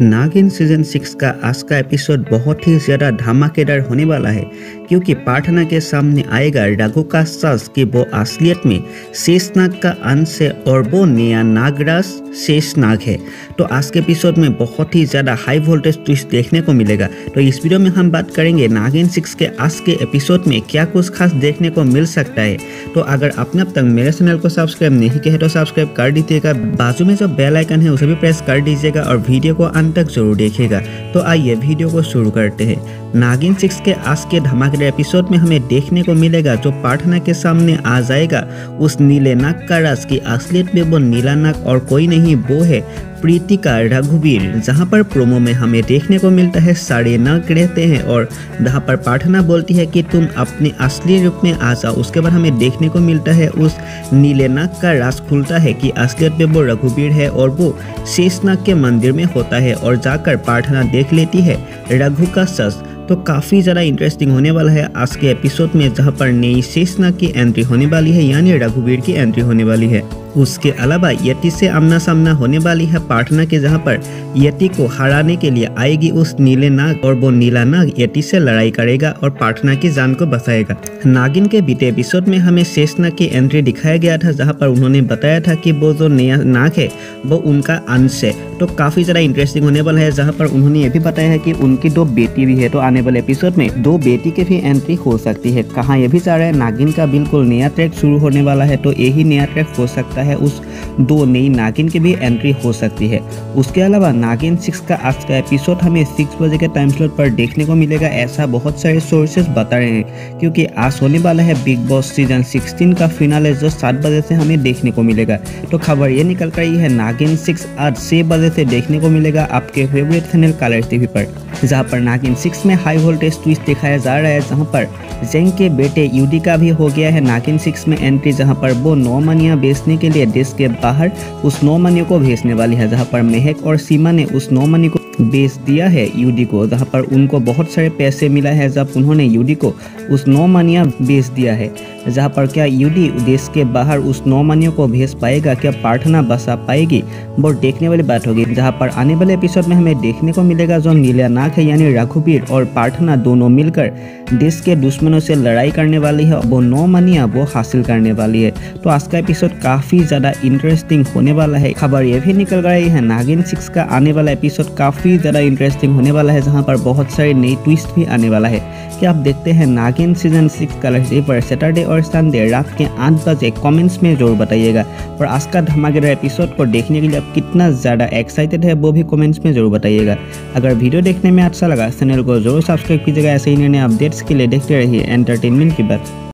नागिन season six का आज का एपिसोड बहुत ही ज़्यादा धमाकेदार होने वाला है। क्योंकि प्रार्थना के सामने आएगा रघु का सस कि वो असलियत में शेषनाग का अंश है और वो नया नागराज शेषनाग है। तो आज के एपिसोड में बहुत ही ज़्यादा हाई वोल्टेज ट्विस्ट देखने को मिलेगा। तो इस वीडियो में हम बात करेंगे नागिन सिक्स के आज के एपिसोड में क्या कुछ खास देखने को मिल सकता है। तो अगर आपने अब तक मेरे चैनल को सब्सक्राइब नहीं किया है तो सब्सक्राइब कर दीजिएगा। बाजू में जो बेल आइकन है, उसे भी प्रेस कर दीजिएगा और वीडियो को अंत तक ज़रूर देखिएगा। तो आइए वीडियो को शुरू करते हैं। नागिन सिक्स के आज के धमाकेदार एपिसोड में हमें देखने को मिलेगा जो प्रार्थना के सामने आ जाएगा। उस नीले नाग का राज की असलियत में वो नीला नाग और कोई नहीं, वो है प्रीतिका रघुवीर, जहाँ पर प्रोमो में हमें देखने को मिलता है साढ़े नाग रहते हैं और जहाँ पर प्रार्थना बोलती है कि तुम अपने असली रूप में आ जाओ, उसके बाद हमें देखने को मिलता है, उस नीले नाग का राज खुलता है कि असलियत में वो रघुवीर है और वो शेषनाग के मंदिर में होता है और जाकर प्रार्थना देख लेती है रघु का सस। तो काफ़ी ज़्यादा इंटरेस्टिंग होने वाला है आज के एपिसोड में, जहाँ पर नई सेसना की एंट्री होने वाली है, यानी रघुवीर की एंट्री होने वाली है। उसके अलावा यति से आमना सामना होने वाली है प्रार्थना के जहाँ पर यति को हराने के लिए आएगी उस नीले नाग और वो नीला नाग यति से लड़ाई करेगा और प्रार्थना की जान को बचाएगा नागिन के बीते एपिसोड में हमें शेषनाग की एंट्री दिखाया गया था, जहाँ पर उन्होंने बताया था कि वो जो नया नाग है, वो उनका अंश है। तो काफ़ी ज़्यादा इंटरेस्टिंग होने वाला है, जहाँ पर उन्होंने ये भी बताया है कि उनकी दो बेटी भी है। तो आने वाले एपिसोड में दो बेटी की भी एंट्री हो सकती है। कहाँ ये भी चाह रहा है, नागिन का बिल्कुल नया ट्रैक शुरू होने वाला है तो यही नया ट्रैक हो सकता है उस दो नई नागिन की भी एंट्री हो सकती है। उसके अलावा नागिन सिक्स का आज का एपिसोड हमें सिक्स बजे के टाइम स्लॉट पर देखने को मिलेगा, ऐसा बहुत सारे सोर्सेज बता रहे हैं, क्योंकि आज होने वाला है बिग बॉस सीज़न 16 का फिनाले जो सात बजे से हमें देखने को मिलेगा। तो खबर ये निकल कर रही है, नागिन सिक्स आज छः बजे से देखने को मिलेगा आपके फेवरेट चैनल कलर टीवी पर। जहाँ पर नागिन सिक्स में हाई वोल्टेज ट्विस्ट दिखाया जा रहा है, जहाँ पर जेंग के बेटे यूडी का भी हो गया है। नागिन सिक्स में एंट्री जहाँ पर वो नौ मनिया बेचने के लिए देश के बाहर उस नौ मनियों को भेजने वाली है, जहाँ पर मेहक और सीमा ने उस नौ मनी को बेच दिया है यूडी को। जहाँ पर उनको बहुत सारे पैसे मिला है, जब उन्होंने यूडी को उस नौ मनिया बेच दिया है। जहाँ पर क्या यूडी देश के बाहर उस नौ मनियों को भेज पाएगा? क्या प्रार्थना बसा पाएगी? वो देखने वाली बात होगी। जहाँ पर आने वाले एपिसोड में हमें देखने को मिलेगा, जो नीला नाग है, यानी रघुवीर और प्रार्थना दोनों मिलकर देश के दुश्मनों से लड़ाई करने वाली है, वो नौ मनिया वो हासिल करने वाली है। तो आज का एपिसोड काफ़ी ज़्यादा इंटरेस्टिंग होने वाला है। खबर ये भी निकल रही है, नागिन सिक्स का आने वाला एपिसोड काफ़ी ज़्यादा इंटरेस्टिंग होने वाला है, जहाँ पर बहुत सारे नई ट्विस्ट भी आने वाला है। क्या आप देखते हैं Naagin season six colour day पर सैटरडे और संडे रात के आठ बजे कमेंट्स में ज़रूर बताइएगा। और आज का धमाकेदार एपिसोड को देखने के लिए आप कितना ज़्यादा एक्साइटेड है, वो भी कमेंट्स में ज़रूर बताइएगा। अगर वीडियो देखने में अच्छा लगा, चैनल को ज़रूर सब्सक्राइब कीजिएगा। ऐसे ही नए अपडेट्स के लिए देखते रहिए एंटरटेनमेंट की बात।